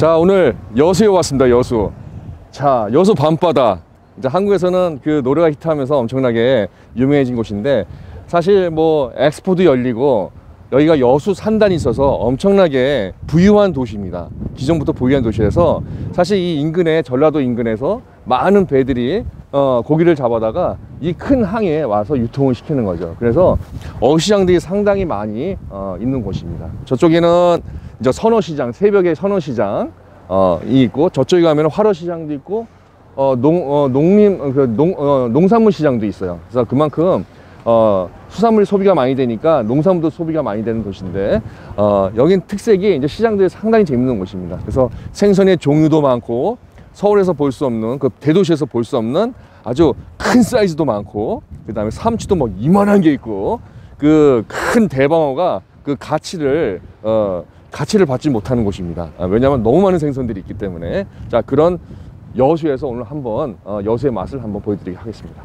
자 오늘 여수에 왔습니다 여수. 자 여수 밤바다. 이제 한국에서는 그 노래가 히트하면서 엄청나게 유명해진 곳인데 사실 뭐 엑스포도 열리고 여기가 여수 산단이 있어서 엄청나게 부유한 도시입니다. 기존부터 부유한 도시라서 사실 이 인근에 전라도 인근에서 많은 배들이 어, 고기를 잡아다가 이 큰 항에 와서 유통을 시키는 거죠. 그래서 어시장들이 상당히 많이 어, 있는 곳입니다. 저쪽에는 이제 선어시장 새벽에 선어시장 어, 이 있고 저쪽에 가면 화로시장도 있고 어, 농, 어, 농림 어, 그 농, 어, 농산물 시장도 있어요. 그래서 그만큼 어, 수산물 소비가 많이 되니까 농산물도 소비가 많이 되는 곳인데 어, 여긴 특색이 이제 시장들이 상당히 재밌는 곳입니다. 그래서 생선의 종류도 많고 서울에서 볼 수 없는 그 대도시에서 볼 수 없는 아주 큰 사이즈도 많고 그 다음에 삼치도 뭐 이만한 게 있고 그 큰 대방어가 그 가치를 어 가치를 받지 못하는 곳입니다. 아, 왜냐하면 너무 많은 생선들이 있기 때문에. 자 그런 여수에서 오늘 한번 어, 여수의 맛을 한번 보여드리도록 하겠습니다.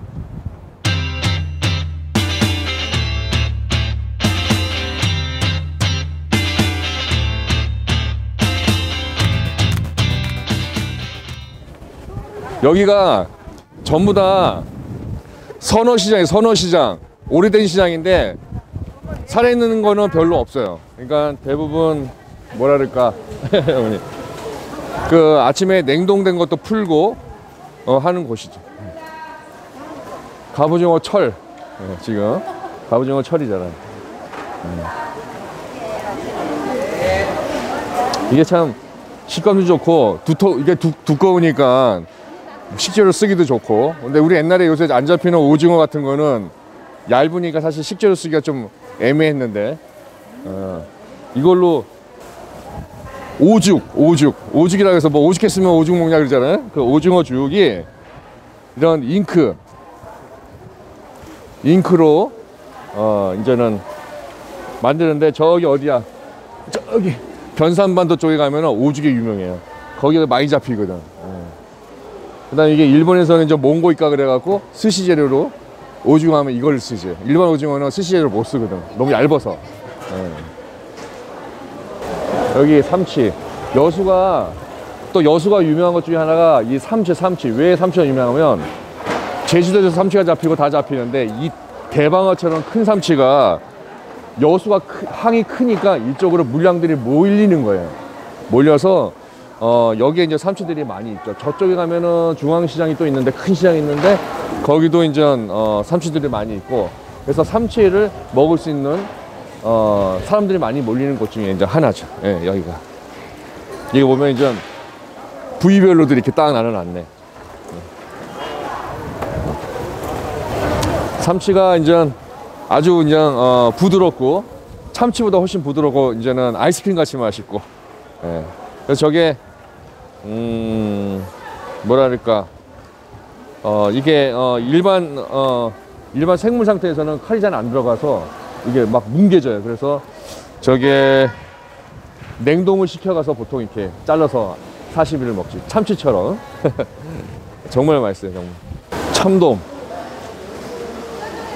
여기가 전부 다 선어시장이에요 선어시장. 오래된 시장인데 살아있는 거는 별로 없어요. 그러니까 대부분 뭐라 그럴까? 어머니. 그 아침에 냉동된 것도 풀고 어, 하는 곳이죠. 갑오징어 철. 네, 지금 갑오징어 철이잖아요. 음. 이게 참 식감도 좋고 두터 이게 두, 두꺼우니까 식재료 쓰기도 좋고. 근데 우리 옛날에 요새 안 잡히는 오징어 같은 거는 얇으니까 사실 식재료 쓰기가 좀 애매했는데. 어, 이걸로 오죽 오죽 오죽이라 해서 뭐 오죽했으면 오죽 먹냐 그러잖아요? 그 오징어 죽이 이런 잉크. 잉크로 어 이제는 만드는데 저기 어디야? 저기 변산반도 쪽에 가면은 오죽이 유명해요. 거기가 많이 잡히거든. 그 다음에 이게 일본에서는 이제 몽고이까 그래갖고 스시 재료로 오징어 하면 이걸 쓰지. 일반 오징어는 스시 재료를 못 쓰거든. 너무 얇아서. 네. 여기 삼치. 여수가 또 여수가 유명한 것 중에 하나가 이 삼치 삼치. 왜 삼치가 유명하면 제주도에서 삼치가 잡히고 다 잡히는데 이 대방어처럼 큰 삼치가 여수가 크, 항이 크니까 이쪽으로 물량들이 몰리는 거예요. 몰려서 어, 여기에 이제 삼치들이 많이 있죠. 저쪽에 가면은 중앙시장이 또 있는데 큰 시장이 있는데 거기도 이제 어, 삼치들이 많이 있고 그래서 삼치를 먹을 수 있는 어, 사람들이 많이 몰리는 곳 중에 이제 하나죠. 예, 여기가. 여기 보면 이제 부위별로도 이렇게 딱 나눠놨네. 삼치가 이제 아주 그냥 어, 부드럽고 참치보다 훨씬 부드럽고 이제는 아이스크림 같이 맛있고. 예. 그래서 저게 음 뭐랄까 어 이게 어 일반 어 일반 생물 상태에서는 칼이 잘 안 들어가서 이게 막 뭉개져요. 그래서 저게 냉동을 시켜가서 보통 이렇게 잘라서 40일을 먹지. 참치처럼. 정말 맛있어요 정말. 참돔.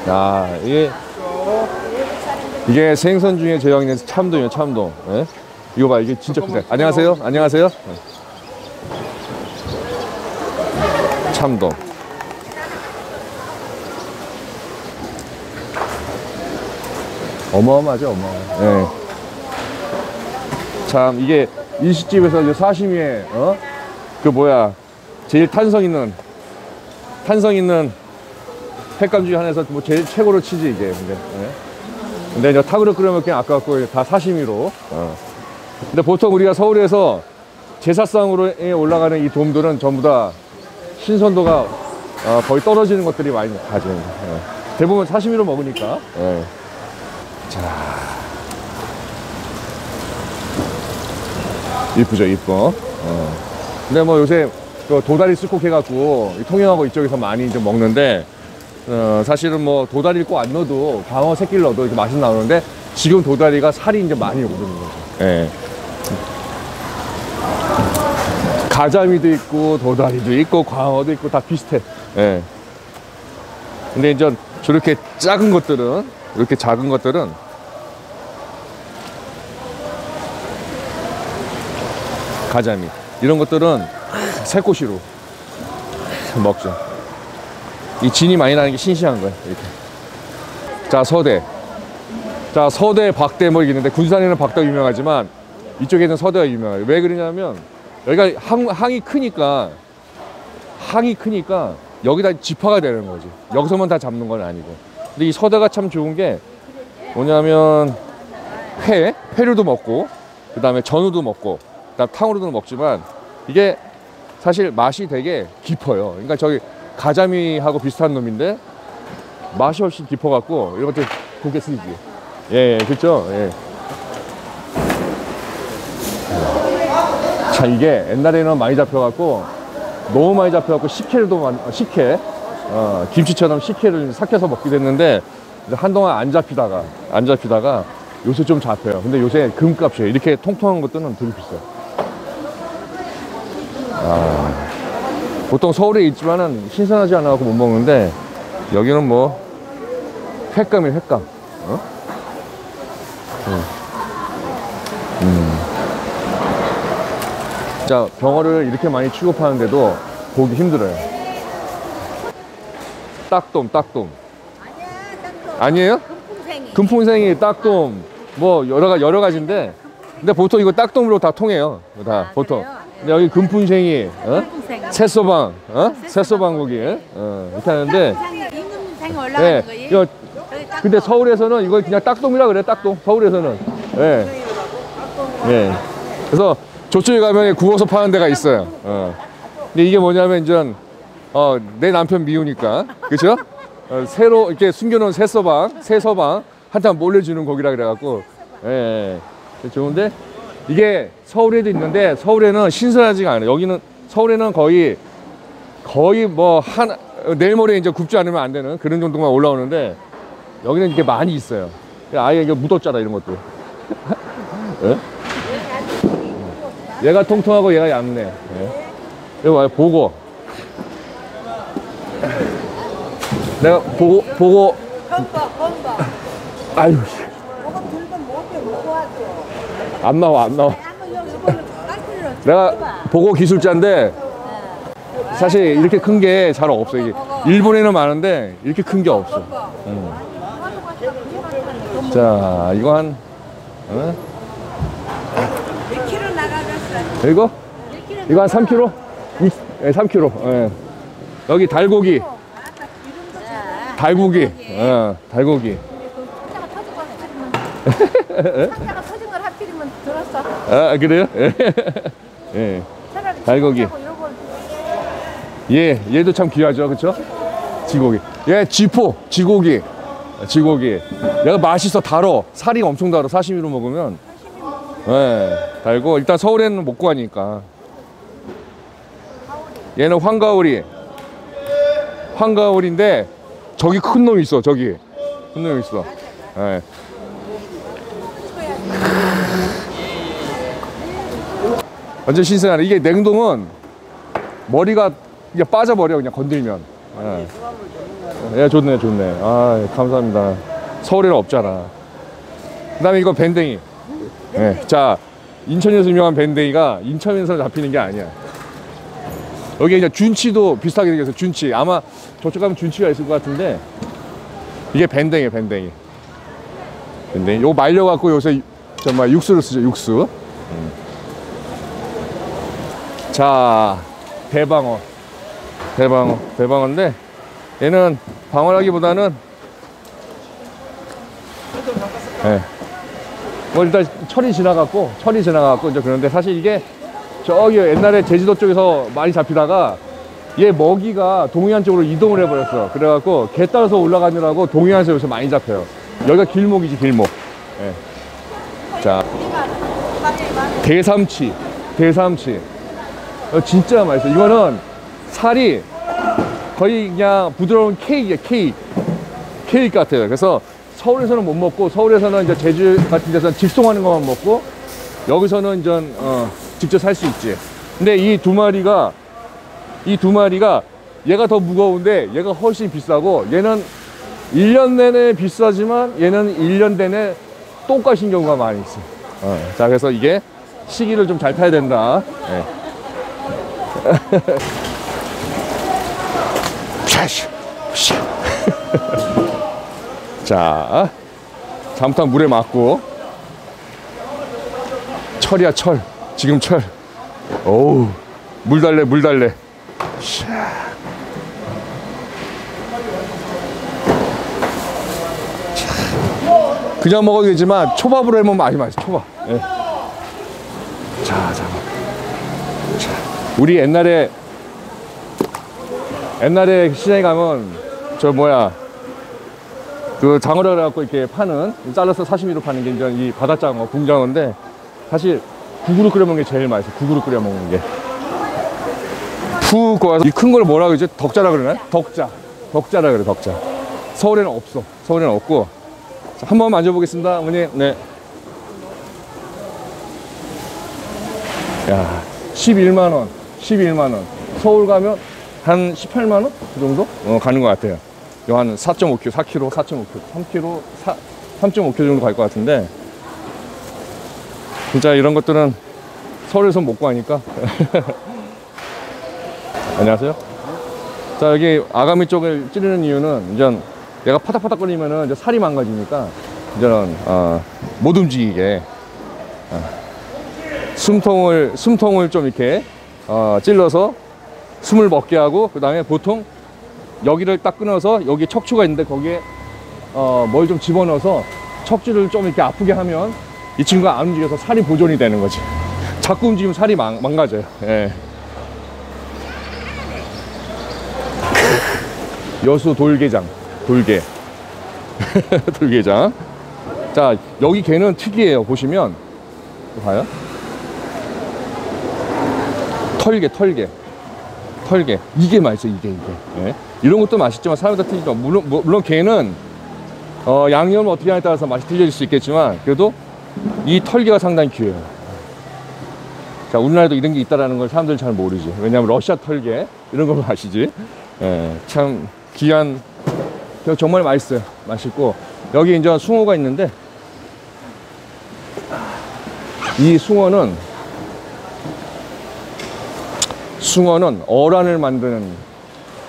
야 이게 이게 생선 중에 제일 있는 참돔이에요 참돔. 예? 이거 봐 이게 진짜 크다. 안녕하세요. 안녕하세요. 참돔. 어마어마하죠 어마어마. 네. 참 이게 일식집에서 사시미에 어? 그 뭐야 제일 탄성 있는 탄성 있는 횟감 중에 하나에서 뭐 제일 최고로 치지 이게 근데. 네. 근데 이제 탁으로 끓여먹기 는 아까웠고 다 사시미로. 어. 근데 보통 우리가 서울에서 제사상으로 올라가는 이 돔들은 전부 다 신선도가 어, 거의 떨어지는 것들이 많이 가죠. 예. 대부분 사시미로 먹으니까. 예. 자. 이쁘죠, 이뻐. 어. 근데 뭐 요새 그 도다리 쑥국 해갖고 통영하고 이쪽에서 많이 좀 먹는데 어, 사실은 뭐 도다리를 꼭 안 넣어도 광어 새끼를 넣어도 이렇게 맛이 나오는데 지금 도다리가 살이 이제 많이 오르는 거죠. 예. 가자미도 있고 도다리도 있고 광어도 있고 다 비슷해. 예. 근데 이제 저렇게 작은 것들은 이렇게 작은 것들은 가자미 이런 것들은 새꼬시로 먹죠. 이 진이 많이 나는 게 신시한 거예요. 이렇게. 자 서대. 자 서대 박대 뭐 있는데 군산에는 박대가 유명하지만 이쪽에는 서대가 유명해요. 왜 그러냐면 여기가 항, 항이 크니까 항이 크니까 여기다 집화가 되는 거지. 여기서만 다 잡는 건 아니고. 근데 이 서대가 참 좋은 게 뭐냐면 회, 회류도 먹고 그 다음에 전우도 먹고 그 다음 탕후루도 먹지만 이게 사실 맛이 되게 깊어요. 그러니까 저기 가자미하고 비슷한 놈인데 맛이 훨씬 깊어갖고 이런 것들 고개 쓰이지. 예, 예 그렇죠. 예. 자 이게 옛날에는 많이 잡혀갖고 너무 많이 잡혀갖고 식혜도 많, 어, 식혜 어, 김치처럼 식혜를 삭혀서 먹기도 했는데 한동안 안 잡히다가 안 잡히다가 요새 좀 잡혀요. 근데 요새 금값이에요. 이렇게 통통한 것들은 되게 비싸요. 아, 보통 서울에 있지만은 신선하지 않아갖고 못 먹는데 여기는 뭐 횟감이에요, 횟감. 어? 음. 자, 병어를 이렇게 많이 취급하는데도 보기 힘들어요. 딱돔, 딱돔. 아니에요? 금풍생이. 금풍생이, 딱돔, 뭐 여러 가 여러 가지인데, 근데 보통 이거 딱돔으로 다 통해요. 다 아, 보통. 그래요? 근데 여기 금풍생이, 어? 새소방, 어? 새소방 고기, 어, 이렇게 하는데, 거예요. 이거 근데 서울에서는 이걸 그냥 딱돔이라 그래, 딱돔. 서울에서는. 예. 예. 그래서 조초에 가면 구워서 파는 데가 있어요. 어. 근데 이게 뭐냐면 이제 어, 내 남편 미우니까. 그죠? 어, 새로 이렇게 숨겨놓은 새 서방, 새 서방 한참 몰래 주는 고기라 그래갖고. 예. 예. 좋은데 이게 서울에도 있는데 서울에는 신선하지가 않아요. 여기는 서울에는 거의 거의 뭐 한 내일 모레 이제 굽지 않으면 안 되는 그런 정도만 올라오는데 여기는 이렇게 많이 있어요. 아예 이게 묻었잖아 이런 것도. 예? 얘가 통통하고 얘가 얇네. 예. 이거 봐요 보고. 내가 보고 보고. 아유 못해 먹고 왔죠. 안 나와 안 나와. 내가 보고 기술자인데 사실 이렇게 큰 게 잘 없어 이게 일본에는 많은데 이렇게 큰 게 없어. 음. 자 이거 한 어? 이거 몇 킬로 이거 한 3kg? 이, 예, 3kg. 예. 여기 달고기, 자, 달고기, 어, 달고기. 상자가 터진 거 하필이면 상자가 터진 걸 하필이면 들었어. 아 그래요? 예. 예. 달고기. 얘, 얘도 참 귀하죠, 그렇죠? 쥐고기. 얘 쥐포, 쥐고기, 쥐고기. 얘가 맛있어, 달어. 살이 엄청 달어. 사시미로 먹으면. 예, 달고 일단 서울에는 못 구하니까. 얘는 황가오리. 황가오리인데 저기 큰 놈 있어, 저기 큰 놈 있어. 예. 완전 신선하네. 이게 냉동은 머리가 이게 빠져버려 그냥 건들면. 예. 예, 좋네, 좋네. 아, 감사합니다. 서울에는 없잖아. 그 다음에 이거 밴댕이. 예. 자, 인천에서 유명한 밴댕이가 인천에서 잡히는 게 아니야. 여기 이제 준치도 비슷하게 생겼어. 준치. 아마 저쪽 가면 준치가 있을 것 같은데 이게 밴댕이, 밴댕이. 밴댕이. 요거 말려갖고 요새 정말 육수를 쓰죠. 육수. 음. 자, 대방어. 대방어. 대방어인데 얘는 방어라기보다는 예. 뭐 일단 철이 지나갔고 철이 지나갔고 이제 그런데 사실 이게 저기 옛날에 제주도 쪽에서 많이 잡히다가 얘 먹이가 동해안 쪽으로 이동을 해버렸어. 그래갖고 개 따라서 올라가느라고 동해안에서 요새 많이 잡혀요. 여기가 길목이지 길목. 예. 자 대삼치, 대삼치. 어, 진짜 맛있어. 이거는 살이 거의 그냥 부드러운 케이크야, 케이크. 케이크 같아요. 그래서 서울에서는 못 먹고, 서울에서는 이제 제주 같은 데서는 직송하는 것만 먹고, 여기서는 이제, 어, 직접 살 수 있지. 근데 이 두 마리가, 이 두 마리가 얘가 더 무거운데 얘가 훨씬 비싸고, 얘는 1년 내내 비싸지만 얘는 1년 내내 똑같은 경우가 많이 있어. 어, 자, 그래서 이게 시기를 좀 잘 타야 된다. 예. 샤슈, 샤. 자, 잘못하면 물에 맞고. 철이야, 철. 지금 철. 어우, 물 달래, 물 달래. 샤. 그냥 먹어도 되지만 초밥으로 해먹으면 많이 맛있어 초밥 예. 자, 자, 자 우리 옛날에 옛날에 시장에 가면 저 뭐야 그 장어라 그래갖고 이렇게 파는 잘라서 사시미로 파는 게 이제 이 바다장어 붕장어인데 사실 국으로 끓여 먹는 게 제일 맛있어 국으로 끓여 먹는 게푹 고아서 이 큰 걸 뭐라 그러지 덕자라 그러나 덕자 덕자라 그래 덕자 서울에는 없어 서울에는 없고 자, 한번 만져보겠습니다, 어머니. 네. 야, 11만 원, 11만 원. 서울 가면 한 18만 원? 그 정도? 어, 가는 것 같아요. 요한 4.5kg, 4kg, 4.5kg, 3kg, 4, 3.5kg 정도 갈 것 같은데. 진짜 이런 것들은 서울에서 못 구하니까. 안녕하세요. 자, 여기 아가미 쪽을 찌르는 이유는 이제 내가 파닥파닥거리면은 이제 살이 망가지니까 이제는 어, 못 움직이게 어, 숨통을 숨통을 좀 이렇게 어, 찔러서 숨을 먹게 하고 그 다음에 보통 여기를 딱 끊어서 여기 척추가 있는데 거기에 어, 뭘 좀 집어넣어서 척추를 좀 이렇게 아프게 하면 이 친구가 안 움직여서 살이 보존이 되는 거지. 자꾸 움직이면 살이 망, 망가져요. 예. 여수 돌게장. 돌게. 돌게장. 자, 여기 개는 특이해요. 보시면. 봐요. 털개, 털개. 털개. 이게 맛있어, 이게, 이게. 예. 이런 것도 맛있지만 사람마다 틀리죠. 물론, 뭐- 물론 개는 어, 양념을 어떻게 하냐에 따라서 맛이 틀려질 수 있겠지만 그래도 이 털개가 상당히 귀해요. 자, 우리나라에도 이런 게 있다라는 걸 사람들이 잘 모르지. 왜냐하면 러시아 털개 이런 걸 아시지. 예, 참 귀한 정말 맛있어요. 맛있고 여기 이제 숭어가 있는데 이 숭어는 숭어는 어란을 만드는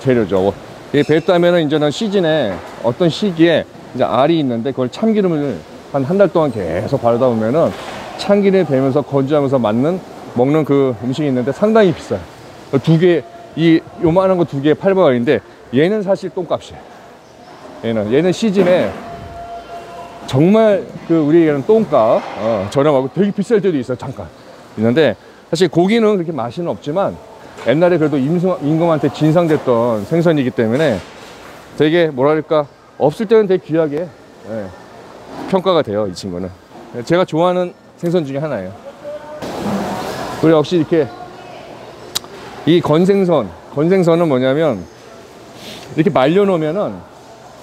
재료죠. 이 뱉다면은 이제는 시즌에 어떤 시기에 이제 알이 있는데 그걸 참기름을 한 한 달 동안 계속 바르다 보면은 참기름이 배면서 건조하면서 맞는 먹는 그 음식이 있는데 상당히 비싸요. 두 개, 이 요만한 거 두 개에 800원인데 얘는 사실 똥값이에요. 얘는 얘는 시즌에 정말 그 우리에게는 똥값 어, 저렴하고 되게 비쌀 때도 있어요 잠깐 있는데 사실 고기는 그렇게 맛은 없지만 옛날에 그래도 임금, 임금한테 진상됐던 생선이기 때문에 되게 뭐랄까 없을 때는 되게 귀하게 예, 평가가 돼요 이 친구는 제가 좋아하는 생선 중에 하나예요 그리고 역시 이렇게 이 건생선 건생선은 뭐냐면 이렇게 말려놓으면은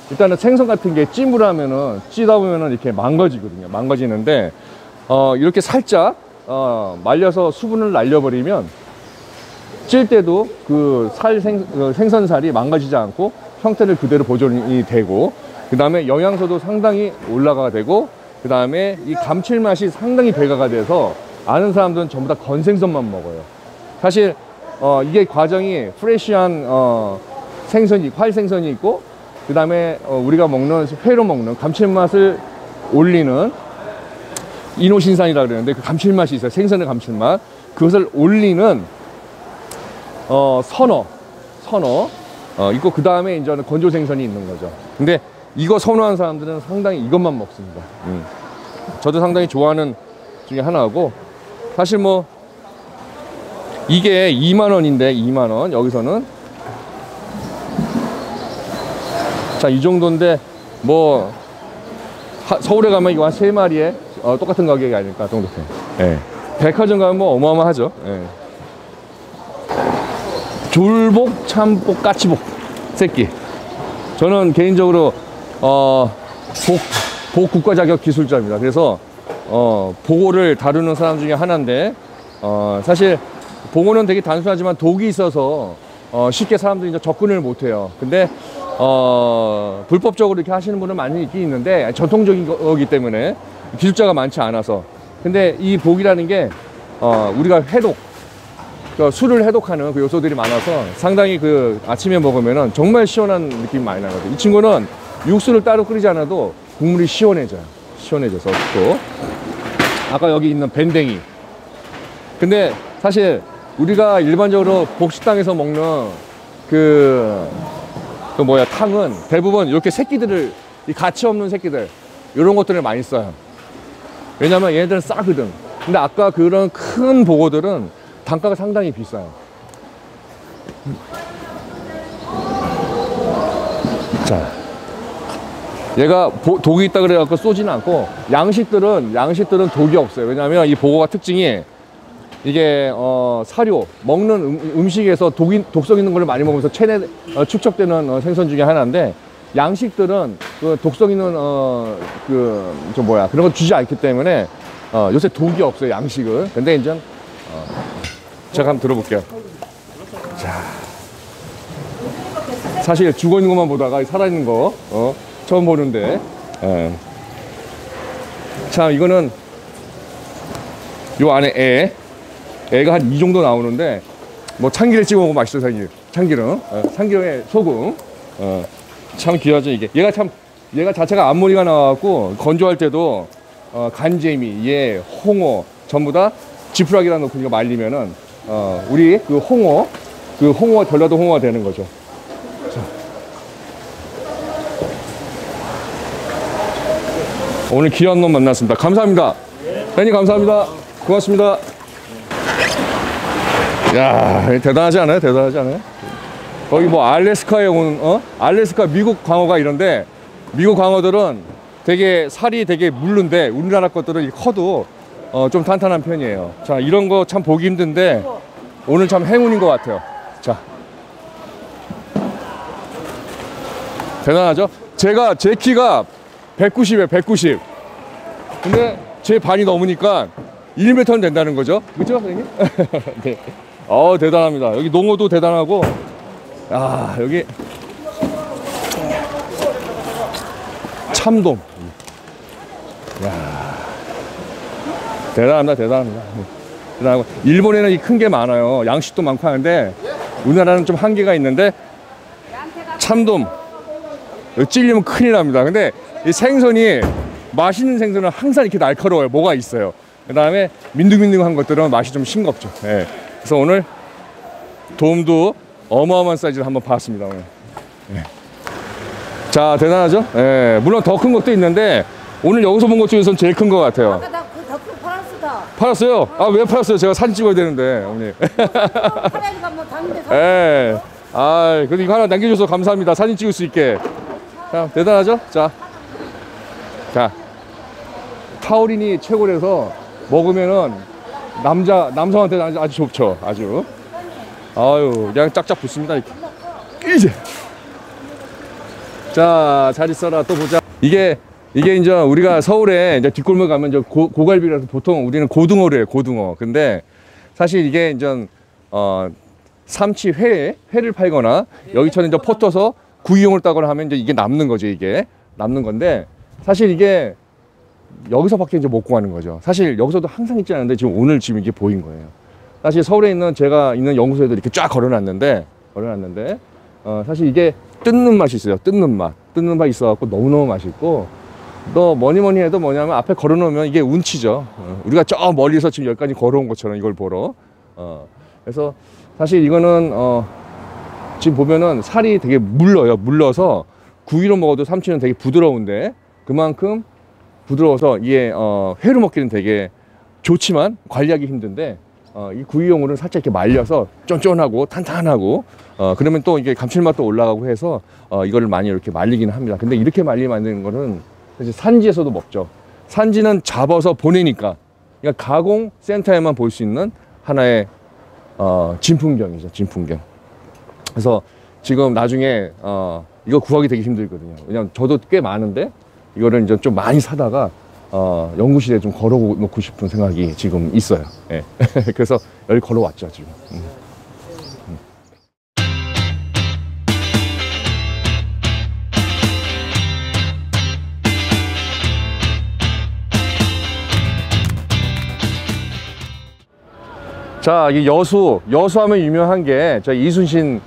일단은 생선 같은 게 찜을 하면은 찌다 보면은 이렇게 망가지거든요. 망가지는데 어 이렇게 살짝 어 말려서 수분을 날려버리면 찔 때도 그살 생, 그 생선살이 망가지지 않고 형태를 그대로 보존이 되고 그 다음에 영양소도 상당히 올라가 되고 그 다음에 이 감칠맛이 상당히 배가가 돼서 아는 사람들은 전부 다 건생선만 먹어요. 사실 어 이게 과정이 프레시한 어 생선이 활 생선이 있고 그 다음에 우리가 먹는 회로 먹는 감칠맛을 올리는 이노신산이라 그러는데 그 감칠맛이 있어요. 생선의 감칠맛. 그것을 올리는 어, 선어, 선어 어, 있고 그 다음에 이제는 건조 생선이 있는 거죠. 근데 이거 선호하는 사람들은 상당히 이것만 먹습니다. 음. 저도 상당히 좋아하는 중에 하나고 사실 뭐 이게 2만 원인데 2만 원 여기서는 자, 이 정도인데, 뭐, 하- 서울에 가면 이거 한세 마리에 어, 똑같은 가격이 아닐까 정도 돼요. 예. 백화점 가면 뭐 어마어마하죠. 예. 졸복, 참복, 까치복 새끼. 저는 개인적으로 어, 복, 복 국가 자격 기술자입니다. 그래서 어, 보고를 다루는 사람 중에 하나인데 어, 사실 보고는 되게 단순하지만 독이 있어서 어, 쉽게 사람들이 이제 접근을 못 해요. 근데 어, 불법적으로 이렇게 하시는 분은 많이 있긴 있는데 전통적인 거기 때문에 기술자가 많지 않아서 근데 이 복이라는 게 어, 우리가 해독, 그 술을 해독하는 그 요소들이 많아서 상당히 그 아침에 먹으면은 정말 시원한 느낌이 많이 나거든요. 이 친구는 육수를 따로 끓이지 않아도 국물이 시원해져요. 시원해져서 또 아까 여기 있는 밴댕이. 근데 사실 우리가 일반적으로 복식당에서 먹는 그, 그 뭐야 탕은 대부분 이렇게 새끼들을 이 가치 없는 새끼들 이런 것들을 많이 써요. 왜냐면 얘네들은 싸거든. 근데 아까 그런 큰 보고들은 단가가 상당히 비싸요. 자, 얘가 보- 독이 있다 그래갖고 쏘지는 않고 양식들은 양식들은 독이 없어요. 왜냐하면 이 보고가 특징이 이게 어, 사료 먹는 음, 식에서 독이, 독성 있는 걸 많이 먹으면서 체내 어, 축적되는 어, 생선 중에 하나인데 양식들은 그 독성 있는 어, 그저 뭐야 그런 거 주지 않기 때문에 어, 요새 독이 없어요 양식은. 근데 이제 어, 제가 한번 들어볼게요. 자, 사실 죽어 있는 것만 보다가 살아있는 거 어, 처음 보는데. 예. 자, 이거는 요 안에 애, 애가 한 이 정도 나오는데 뭐 참기름 찍어 먹으면 맛있어 사장님. 참기름, 어, 참기름에 소금. 어, 참 귀하죠 이게. 얘가 참 얘가 자체가 앞머리가 나와갖고 건조할 때도 어, 간재미, 얘, 홍어 전부 다 지푸라기다 넣고 이거 말리면은 어, 우리 그 홍어 그 홍어 전라도 홍어가 되는 거죠. 자. 오늘 귀한 놈 만났습니다. 감사합니다. 회님 감사합니다. 고맙습니다. 야 대단하지 않아요? 대단하지 않아요? 거기 뭐 알래스카에 온 어? 알래스카 미국 광어가 이런데 미국 광어들은 되게 살이 되게 물른데 우리나라 것들은 이 커도 어, 좀 탄탄한 편이에요. 자 이런 거 참 보기 힘든데 오늘 참 행운인 것 같아요. 자 대단하죠? 제가 제 키가 190에 190. 근데 제 반이 넘으니까 1m는 된다는 거죠. 그죠, 선생님? 네. 어 대단합니다. 여기 농어도 대단하고, 아 여기 참돔. 야 대단합니다, 대단합니다. 네. 대단하고 일본에는 이 큰 게 많아요. 양식도 많고 하는데 우리나라는 좀 한계가 있는데 참돔 찔리면 큰일 납니다. 근데 이 생선이 맛있는 생선은 항상 이렇게 날카로워요. 뭐가 있어요. 그 다음에 민둥민둥한 것들은 맛이 좀 싱겁죠. 예. 그래서 오늘 돔도 어마어마한 사이즈를 한번 봤습니다. 오늘. 예. 자, 대단하죠? 예. 물론 더 큰 것도 있는데 오늘 여기서 본 것 중에서는 제일 큰 것 같아요. 아까 나그 덕후 프랑스다. 팔았어요? 아, 왜 팔았어요? 제가 사진 찍어야 되는데, 어머니. 파라니까 뭐 당근에서 예. 아, 그래도 이거 하나 남겨줘서 감사합니다. 사진 찍을 수 있게. 자, 대단하죠? 자. 자. 타우린이 최고라서 먹으면은 남자, 남성한테는 아주, 아주 좋죠. 아주. 아유, 그냥 짝짝 붙습니다. 이렇게. 이제. 자, 잘 있어라. 또 보자. 이게, 이게 이제 우리가 서울에 이제 뒷골목 가면 이제 고, 고갈비라서 보통 우리는 고등어를 해요. 고등어. 근데 사실 이게 이제, 어, 삼치 회, 회를 팔거나 여기처럼 이제 퍼터서 구이용을 따거나 하면 이제 이게 남는 거죠, 이게. 남는 건데 사실 이게 여기서밖에 이제 못 구하는 거죠. 사실 여기서도 항상 있지 않은데 지금 오늘 지금 이게 보인 거예요. 사실 서울에 있는 제가 있는 연구소에도 이렇게 쫙 걸어놨는데 걸어놨는데 어, 사실 이게 뜯는 맛이 있어요. 뜯는 맛, 뜯는 맛 있어갖고 너무 너무 맛있고 또 뭐니 뭐니 해도 뭐냐면 앞에 걸어놓으면 이게 운치죠. 어, 우리가 저 멀리서 지금 여기까지 걸어온 것처럼 이걸 보러. 어, 그래서 사실 이거는 어, 지금 보면은 살이 되게 물러요. 물러서 구이로 먹어도 삼치는 되게 부드러운데 그만큼 부드러워서 이게 어, 회로 먹기는 되게 좋지만 관리하기 힘든데 어, 이 구이용으로는 살짝 이렇게 말려서 쫀쫀하고 탄탄하고 어, 그러면 또 이게 감칠맛도 올라가고 해서 어, 이거를 많이 이렇게 말리기는 합니다. 근데 이렇게 말리면 안 되는 거는 사실 산지에서도 먹죠. 산지는 잡아서 보내니까 그러니까 가공 센터에만 볼 수 있는 하나의 어, 진풍경이죠. 진풍경. 그래서 지금 나중에 어, 이거 구하기 되게 힘들거든요. 왜냐면 저도 꽤 많은데 이거를 이제 좀 많이 사다가 어, 연구실에 좀 걸어 놓고 싶은 생각이 지금 있어요. 예. 그래서 여기 걸어 왔죠, 지금. 음. 자, 이 여수, 여수하면 유명한 게 저 이순신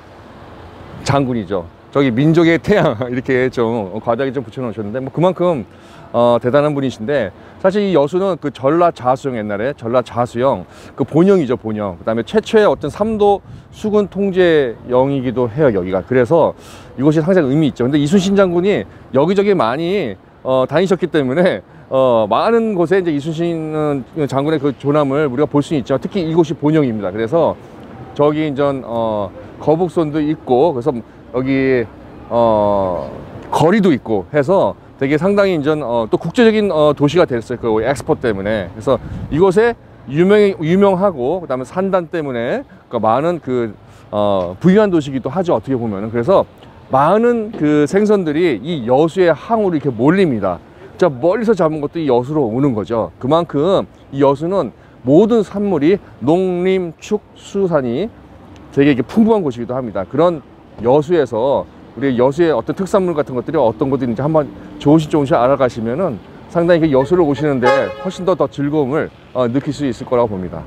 장군이죠. 저기 민족의 태양 이렇게 좀 과다하게 좀 붙여놓으셨는데 뭐 그만큼 어, 대단한 분이신데 사실 이 여수는 그 전라 자수영 옛날에 전라 자수영 그 본영이죠 본영 그다음에 최초의 어떤 삼도 수군 통제영이기도 해요 여기가. 그래서 이곳이 항상 의미 있죠. 근데 이순신 장군이 여기저기 많이 어, 다니셨기 때문에 어, 많은 곳에 이제 이순신 장군의 그 조남을 우리가 볼 수는 있죠. 특히 이곳이 본영입니다. 그래서 저기 이제 어 거북선도 있고 그래서 여기 어 거리도 있고 해서 되게 상당히 이제 어 또 국제적인 어 도시가 됐어요. 그 엑스포 때문에. 그래서 이곳에 유명 유명하고 그다음에 산단 때문에 그 많은 그 어 부유한 도시기도 하죠. 어떻게 보면은. 그래서 많은 그 생선들이 이 여수의 항으로 이렇게 몰립니다. 자 멀리서 잡은 것도 이 여수로 오는 거죠. 그만큼 이 여수는 모든 산물이 농림, 축, 수산이 되게 이게 풍부한 곳이기도 합니다. 그런 여수에서 우리 여수의 어떤 특산물 같은 것들이 어떤 것들인지 한번 조금씩 조금씩 알아가시면은 상당히 그 여수를 오시는데 훨씬 더 더 즐거움을 어, 느낄 수 있을 거라고 봅니다.